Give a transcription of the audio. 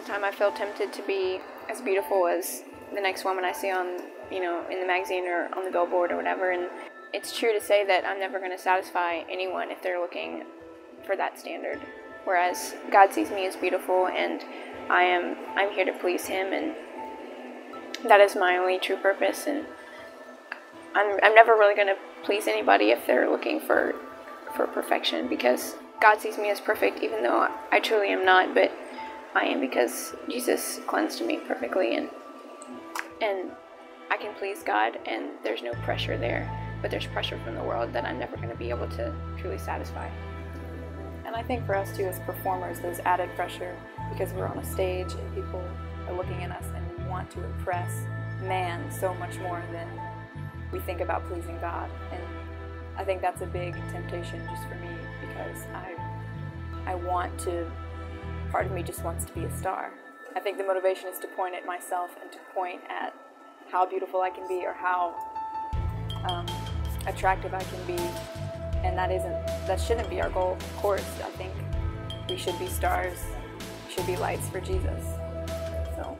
time I feel tempted to be as beautiful as the next woman I see on, you know, in the magazine or on the billboard or whatever. And it's true to say that I'm never going to satisfy anyone if they're looking for that standard. Whereas God sees me as beautiful and I am I'm here to please him and that is my only true purpose and I'm, I'm never really going to please anybody if they're looking for for perfection because God sees me as perfect even though I truly am not but I am because Jesus cleansed me perfectly and and I can please God and there's no pressure there but there's pressure from the world that I'm never going to be able to truly satisfy. And I think for us too as performers there's added pressure because we're on a stage and people are looking at us and we want to impress man so much more than we think about pleasing God. And I think that's a big temptation just for me because I I want to part of me just wants to be a star. I think the motivation is to point at myself and to point at how beautiful I can be or how um, attractive I can be. And that isn't that shouldn't be our goal. Of course, I think we should be stars, we should be lights for Jesus. So